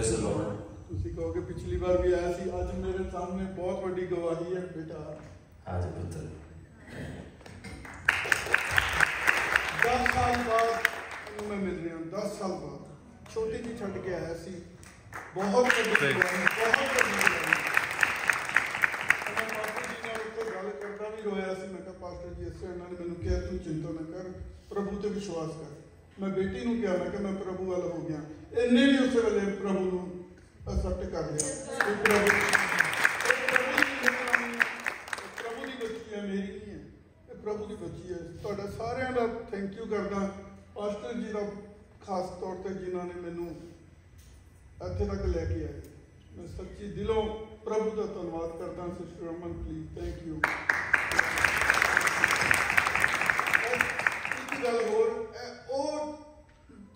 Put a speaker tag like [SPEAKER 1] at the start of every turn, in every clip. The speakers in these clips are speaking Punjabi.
[SPEAKER 1] प्रेज द लॉर्ड
[SPEAKER 2] ਤੁਸੀਂ ਕਹੋਗੇ ਪਿਛਲੀ ਵਾਰ ਵੀ ਆਇਆ ਸੀ ਅੱਜ ਮੇਰੇ ਸਾਹਮਣੇ ਬਹੁਤ ਵੱਡੀ ਗਵਾਹੀ ਹੈ ਬੇਟਾ
[SPEAKER 1] आज पुत्र
[SPEAKER 2] 10 ਸਾਲ ਬਾਅਦ ਨੂੰ ਮੈਂ ਮਿਲ ਰਿਹਾ 10 ਸਾਲ ਬਾਅਦ ਛੋਟੀ ਜੀ ਛੱਡ ਕੇ ਆਇਆ ਸੀ ਬਹੁਤ ਵੱਡੀ ਗਵਾਹੀ ਬਹੁਤ ਵੱਡੀ ਗਵਾਹੀ ਮੈਂ ਪਾਸਟਰ ਜੀ ਨਾਲ ਉੱਤੇ ਗੱਲ ਕਰਦਾ ਵੀ ਰੋਇਆ ਸੀ ਮੈਂ ਕਿਹਾ ਪਾਸਟਰ ਜੀ ਇਸੇ ਇਹਨਾਂ ਨੇ ਮੈਨੂੰ ਕਿਹਾ ਤੂੰ ਚਿੰਤਾ ਨਾ ਕਰ ਪ੍ਰਭੂ ਤੇ ਵਿਸ਼ਵਾਸ ਕਰ ਮੈਂ ਬੇਟੀ ਨੂੰ ਕਿਹਾ ਮੈਂ ਕਿ ਮੈਂ ਪ੍ਰਭੂ ਵੱਲ ਹੋ ਗਿਆ ਇੰਨੇ ਵੀ ਉਸ ਵੇਲੇ ਪ੍ਰਭੂ ਅਸੈਪਟ ਕਰ ਲਿਆ। ਇਹ ਪ੍ਰਭੂ ਪ੍ਰਭੂ ਦੀ ਬੱਚੀ ਹੈ ਮੇਰੀ ਨਹੀਂ ਹੈ। ਇਹ ਪ੍ਰਭੂ ਦੀ ਬੱਚੀ ਹੈ ਤੁਹਾਡਾ ਸਾਰਿਆਂ ਦਾ ਥੈਂਕ ਯੂ ਕਰਦਾ। ਪਾਸਟਰ ਜੀ ਦਾ ਖਾਸ ਤੌਰ ਤੇ ਜਿਨ੍ਹਾਂ ਨੇ ਮੈਨੂੰ ਇੱਥੇ ਤੱਕ ਲੈ ਕੇ ਆਏ। ਮੈਂ ਸੱਚੀ ਦਿਲੋਂ ਪ੍ਰਭੂ ਦਾ ਧੰਨਵਾਦ ਕਰਦਾ sister Aman please thank you ਇੱਕ ਗੱਲ ਹੋਰ ਇਹ ਉਹ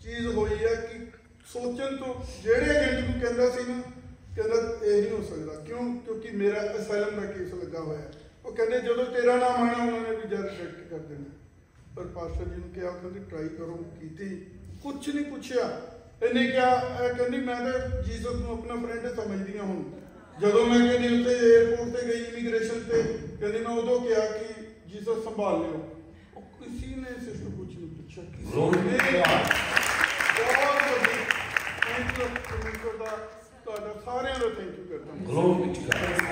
[SPEAKER 2] ਚੀਜ਼ ਹੋਈ ਹੈ ਕਿ ਸੋਚਣ ਤੋਂ ਜਿਹੜੇ ਏਜੰਟ ਨੂੰ ਕਹਿੰਦਾ ਸੀ ਨਾ ਕਹਿੰਦਾ ਇਹ ਨਹੀਂ ਹੋ ਸਕਦਾ। ਕਿਉਂ? ਕਿਉਂਕਿ ਮੇਰਾ ਅਸਾਈਲਮ ਦਾ ਕੇਸ ਲੱਗਾ ਹੋਇਆ। ਉਹ ਕਹਿੰਦੇ ਜਦੋਂ ਤੇਰਾ ਨਾਮ ਆਣਾ ਉਹਨਾਂ ਨੇ ਵੀ ਜਦ ਰਿਜੈਕਟ ਕਰ ਦੇਣਾ। ਪਰ ਪਾਸਟਰ ਜੀ ਨੂੰ ਕਿਹਾ ਕਹਿੰਦੇ ਟਰਾਈ ਕਰੋ ਕੀਤੀ। ਕੁਝ ਨਹੀਂ ਪੁੱਛਿਆ। ਇਹਨੇ ਕਿਹਾ ਇਹ ਕਹਿੰਦੀ ਮੈਂ ਤਾਂ ਜੀਸਸ ਨੂੰ ਆਪਣਾ ਫਰੈਂਡ ਸਮਝਦੀ ਹਾਂ ਹੁਣ। ਜਦੋਂ ਮੈਂ ਕਹਿੰਦੀ ਉੱਥੇ 에어ਪੋਰਟ ਤੇ ਗਈ ਇਮੀਗ੍ਰੇਸ਼ਨ ਤੇ ਕਹਿੰਦੀ ਮੈਂ ਉਦੋਂ ਕਿਹਾ ਕਿ ਜੀਸਸ ਸੰਭਾਲ ਲਿਓ। ਕਿਸੇ ਨੇ ਸਿਸਟਰ ਕੁਝ ਨਹੀਂ ਪੁੱਛਿਆ। ਕਿਸੇ ਨੇ ਥੈਂਕ ਯੂ ਤੁਹਾਡਾ ਤੁਹਾਡਾ ਸਾਰਿਆਂ ਦਾ ਥੈਂਕ ਯੂ ਕਰਦਾ ਹਾਂ Glory
[SPEAKER 1] be.